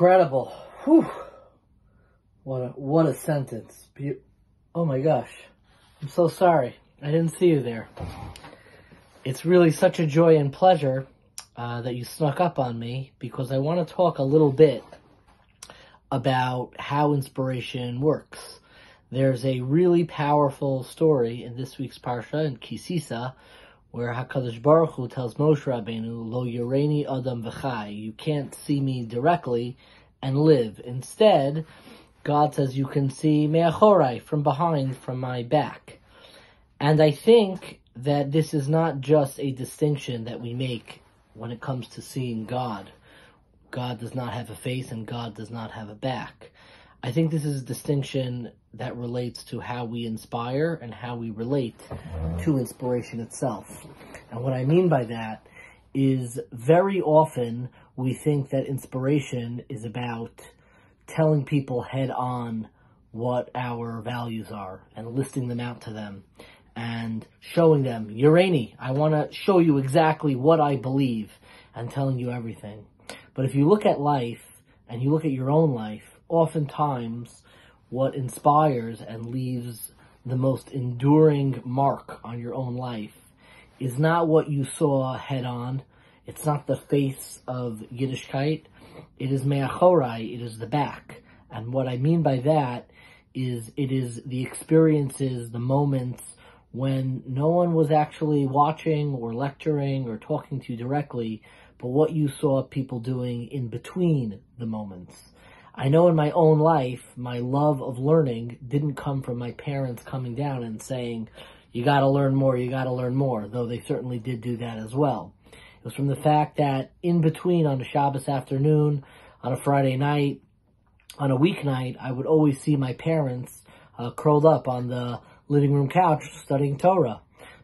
Incredible. Whew. What a, what a sentence. Be- oh my gosh. I'm so sorry. I didn't see you there. It's really such a joy and pleasure uh, that you snuck up on me because I want to talk a little bit about how inspiration works. There's a really powerful story in this week's Parsha in Ki Sisa where HaKadosh Baruch Hu tells Moshe Rabbeinu, Lo Yoreni Adam V'chai, you can't see me directly and live. Instead, God says you can see Me'achorai, from behind, from my back. And I think that this is not just a distinction that we make when it comes to seeing God. God does not have a face and God does not have a back. I think this is a distinction that relates to how we inspire and how we relate to inspiration itself. And what I mean by that is very often we think that inspiration is about telling people head on what our values are and listing them out to them and showing them, Urani, I want to show you exactly what I believe and telling you everything. But if you look at life and you look at your own life, oftentimes what inspires and leaves the most enduring mark on your own life is not what you saw head on. It's not the face of Yiddishkeit. It is me'achorai. It is the back. And what I mean by that is it is the experiences, the moments when no one was actually watching or lecturing or talking to you directly, but what you saw people doing in between the moments. I know in my own life, my love of learning didn't come from my parents coming down and saying, you gotta learn more, you gotta learn more, though they certainly did do that as well. It was from the fact that in between on a Shabbos afternoon, on a Friday night, on a weeknight, I would always see my parents uh, curled up on the living room couch studying Torah.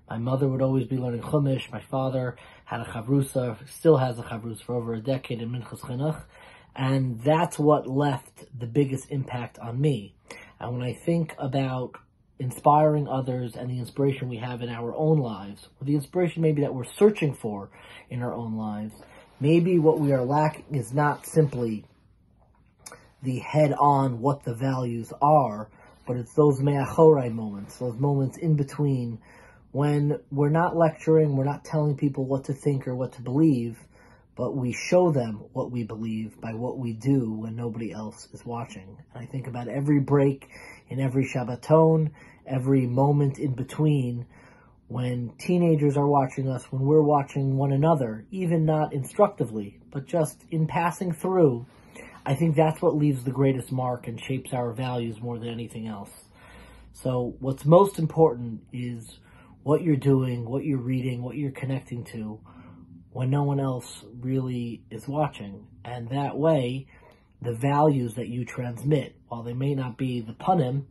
My mother would always be learning Chumash. My father had a chavrusa, still has a chavrusa for over a decade in Minchas Chinuch. And that's what left the biggest impact on me. And when I think about inspiring others and the inspiration we have in our own lives, or the inspiration maybe that we're searching for in our own lives, maybe what we are lacking is not simply the head on what the values are, but it's those me'achorai moments, those moments in between when we're not lecturing, we're not telling people what to think or what to believe, but we show them what we believe by what we do when nobody else is watching. And I think about every break in every Shabbaton, every moment in between, when teenagers are watching us, when we're watching one another, even not instructively, but just in passing through, I think that's what leaves the greatest mark and shapes our values more than anything else. So what's most important is what you're doing, what you're reading, what you're connecting to, when no one else really is watching. And that way, the values that you transmit, while they may not be the panim,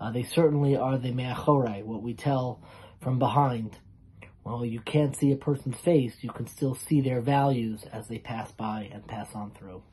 uh, they certainly are the me'achorai, what we tell from behind. While you can't see a person's face, you can still see their values as they pass by and pass on through.